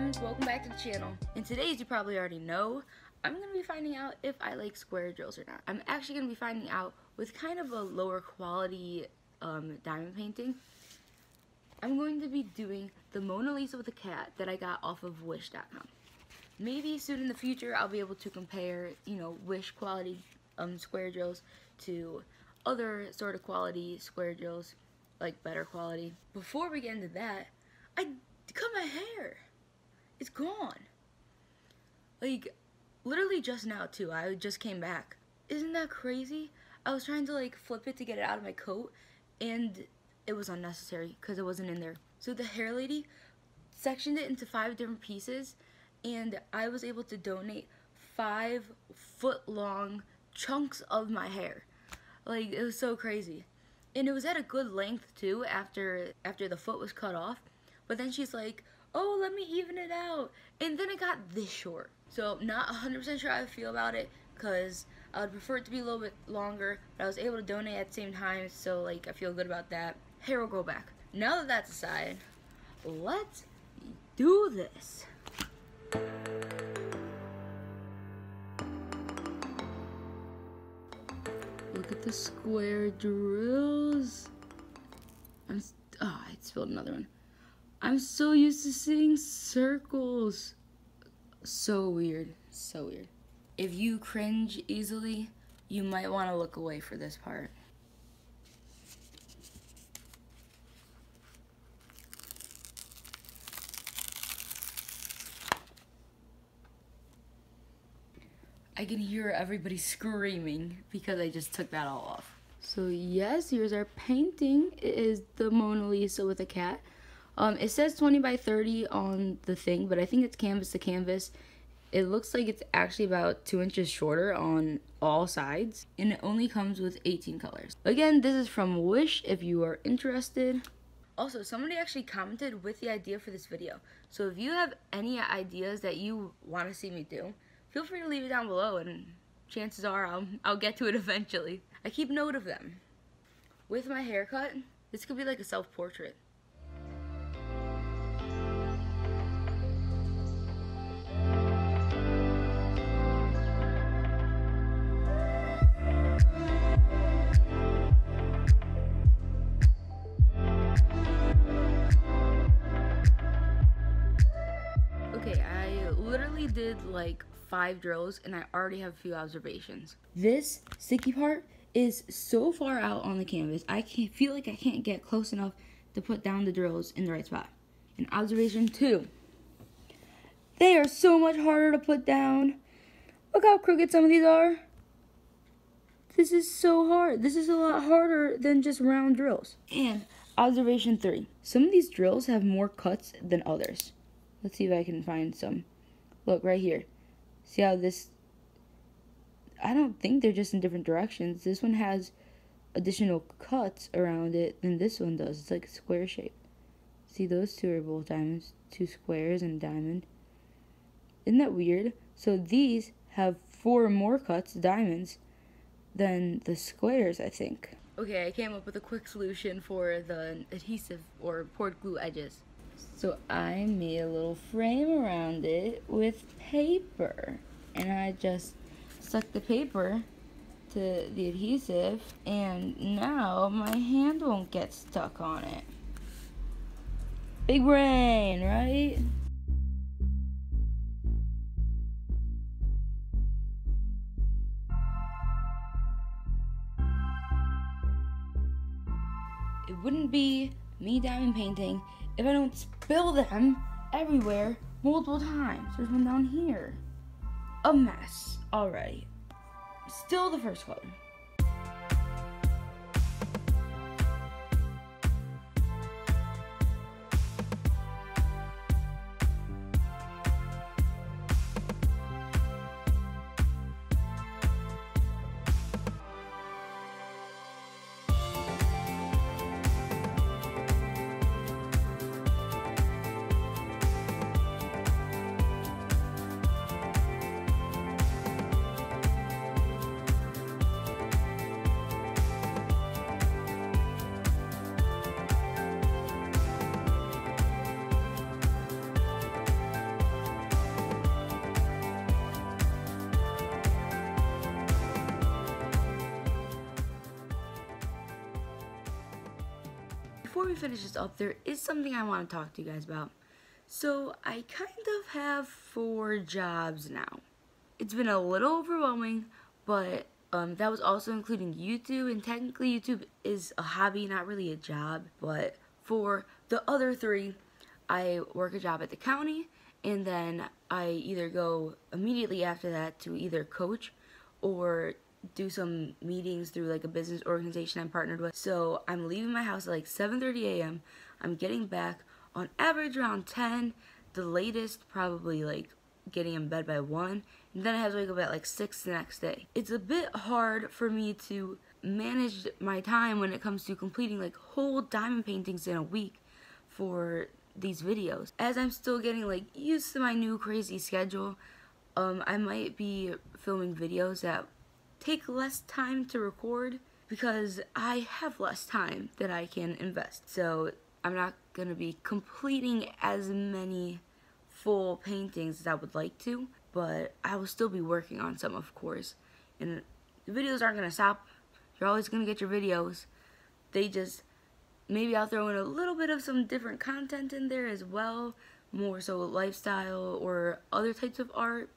Welcome back to the channel. And today, as you probably already know, I'm going to be finding out if I like square drills or not. I'm actually going to be finding out with kind of a lower quality um, diamond painting. I'm going to be doing the Mona Lisa with a cat that I got off of Wish.com. Maybe soon in the future I'll be able to compare, you know, Wish quality um, square drills to other sort of quality square drills, like better quality. Before we get into that, I cut my hair. It's gone. Like, literally just now too. I just came back. Isn't that crazy? I was trying to like flip it to get it out of my coat and it was unnecessary because it wasn't in there. So the hair lady sectioned it into five different pieces and I was able to donate five foot long chunks of my hair. Like it was so crazy. And it was at a good length too after after the foot was cut off. But then she's like, "Oh, let me even it out." And then it got this short. So not 100% sure how I feel about it cuz I would prefer it to be a little bit longer, but I was able to donate at the same time, so like I feel good about that. Hair will grow back. Now that that's aside, let's do this. Look at the square drills. I'm, oh, I spilled another one. I'm so used to seeing circles. So weird, so weird. If you cringe easily, you might want to look away for this part. I can hear everybody screaming because I just took that all off. So yes, here's our painting. It is the Mona Lisa with a cat. Um, it says 20 by 30 on the thing, but I think it's canvas to canvas. It looks like it's actually about two inches shorter on all sides, and it only comes with 18 colors. Again, this is from Wish if you are interested. Also, somebody actually commented with the idea for this video. So if you have any ideas that you want to see me do, feel free to leave it down below and chances are I'll, I'll get to it eventually. I keep note of them. With my haircut, this could be like a self-portrait. Did like five drills and I already have a few observations. This sticky part is so far out on the canvas, I can't feel like I can't get close enough to put down the drills in the right spot. And observation two, they are so much harder to put down. Look how crooked some of these are. This is so hard. This is a lot harder than just round drills. And observation three, some of these drills have more cuts than others. Let's see if I can find some. Look right here. See how this, I don't think they're just in different directions. This one has additional cuts around it than this one does. It's like a square shape. See, those two are both diamonds. Two squares and a diamond. Isn't that weird? So these have four more cuts, diamonds, than the squares, I think. Okay, I came up with a quick solution for the adhesive or poured glue edges. So I made a little frame around it with paper. And I just stuck the paper to the adhesive and now my hand won't get stuck on it. Big brain, right? It wouldn't be me diamond painting if I don't spill them everywhere multiple times. There's one down here. A mess already. Still the first color. Before we finish this up, there is something I want to talk to you guys about. So I kind of have four jobs now. It's been a little overwhelming, but um, that was also including YouTube, and technically YouTube is a hobby, not really a job. But for the other three, I work a job at the county, and then I either go immediately after that to either coach or do some meetings through like a business organization I'm partnered with. So I'm leaving my house at like 7:30 a.m. I'm getting back on average around 10, the latest probably like getting in bed by 1, and then I have to wake up at like 6 the next day. It's a bit hard for me to manage my time when it comes to completing like whole diamond paintings in a week for these videos. As I'm still getting like used to my new crazy schedule, um, I might be filming videos that take less time to record because I have less time that I can invest. So I'm not going to be completing as many full paintings as I would like to, but I will still be working on some, of course. And the videos aren't going to stop. You're always going to get your videos. They just, maybe I'll throw in a little bit of some different content in there as well, more so lifestyle or other types of art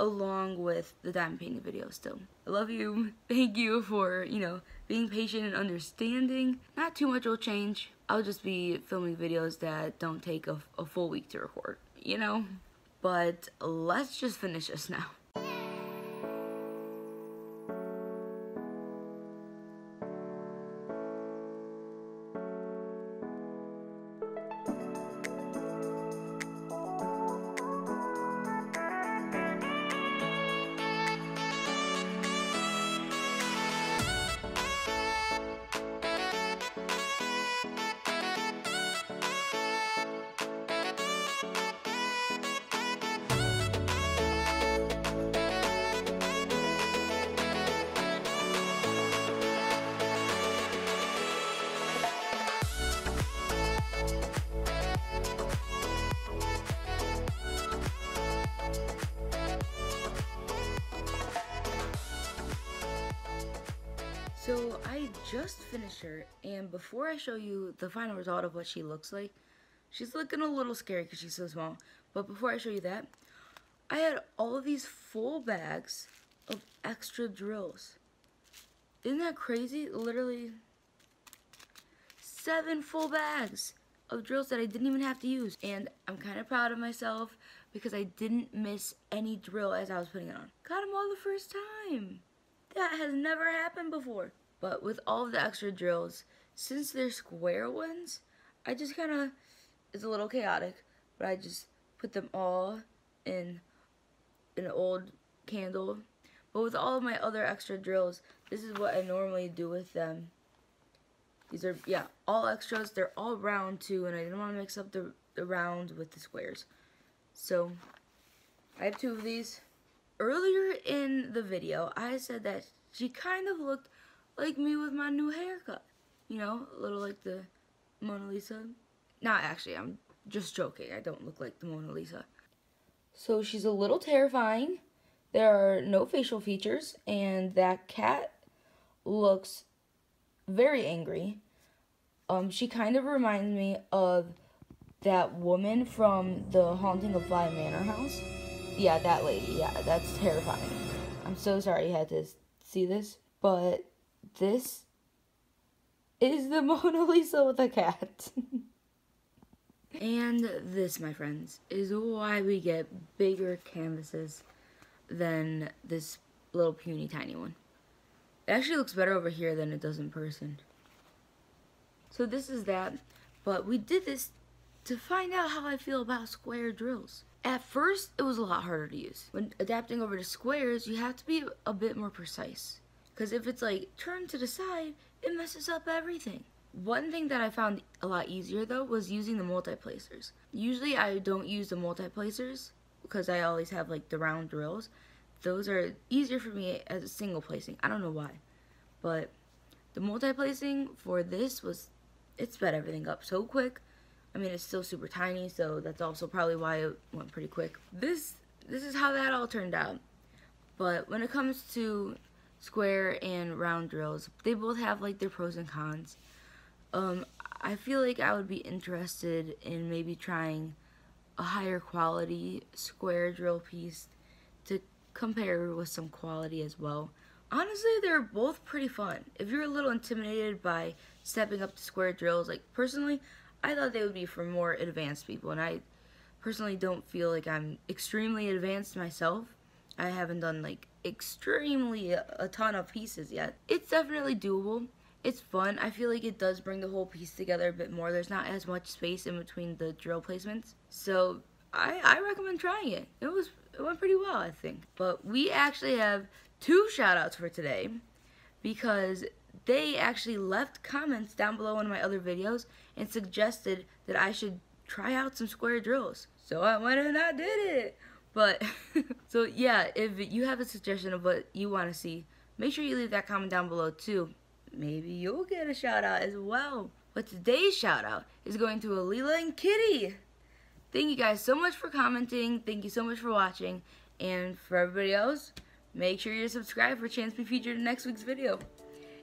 along with the diamond painting video still. I love you. Thank you for, you know, being patient and understanding. Not too much will change. I'll just be filming videos that don't take a, a full week to record, you know? But let's just finish this now. So I just finished her, and before I show you the final result of what she looks like, she's looking a little scary because she's so small. But before I show you that, I had all of these full bags of extra drills. Isn't that crazy? Literally seven full bags of drills that I didn't even have to use. And I'm kind of proud of myself because I didn't miss any drill as I was putting it on. Got them all the first time. That has never happened before. But with all of the extra drills, since they're square ones, I just kind of, it's a little chaotic, but I just put them all in an old candle. But with all of my other extra drills, this is what I normally do with them. These are, yeah, all extras. They're all round too, and I didn't want to mix up the, the round with the squares. So, I have two of these. Earlier in the video, I said that she kind of looked like me with my new haircut. You know, a little like the Mona Lisa. Not actually, I'm just joking. I don't look like the Mona Lisa. So she's a little terrifying. There are no facial features, and that cat looks very angry. Um, she kind of reminds me of that woman from the Haunting of Bly Manor House. Yeah, that lady. Yeah, that's terrifying. I'm so sorry you had to see this, but this is the Mona Lisa with a cat. and this, my friends, is why we get bigger canvases than this little puny tiny one. It actually looks better over here than it does in person. So this is that, but we did this to find out how I feel about square drills. At first, it was a lot harder to use. When adapting over to squares, you have to be a bit more precise. Because if it's like turned to the side, it messes up everything. One thing that I found a lot easier though was using the multi-placers. Usually I don't use the multi-placers because I always have like the round drills. Those are easier for me as a single placing. I don't know why. But the multi-placing for this was, it sped everything up so quick. I mean, it's still super tiny, so that's also probably why it went pretty quick. This, this is how that all turned out. But when it comes to square and round drills. They both have like their pros and cons. Um, I feel like I would be interested in maybe trying a higher quality square drill piece to compare with some quality as well. Honestly, they're both pretty fun. If you're a little intimidated by stepping up to square drills, like personally, I thought they would be for more advanced people, and I personally don't feel like I'm extremely advanced myself. I haven't done like extremely a, ton of pieces yet. It's definitely doable. It's fun. I feel like it does bring the whole piece together a bit more. There's not as much space in between the drill placements. So I, I recommend trying it. It was it went pretty well, I think. But we actually have two shout outs for today because they actually left comments down below in my other videos and suggested that I should try out some square drills. So I went and I did it. But, so yeah, if you have a suggestion of what you want to see, make sure you leave that comment down below too. Maybe you'll get a shout out as well. But today's shout out is going to Alila and Kitty. Thank you guys so much for commenting. Thank you so much for watching. And for everybody else, make sure you're subscribed for a chance to be featured in next week's video.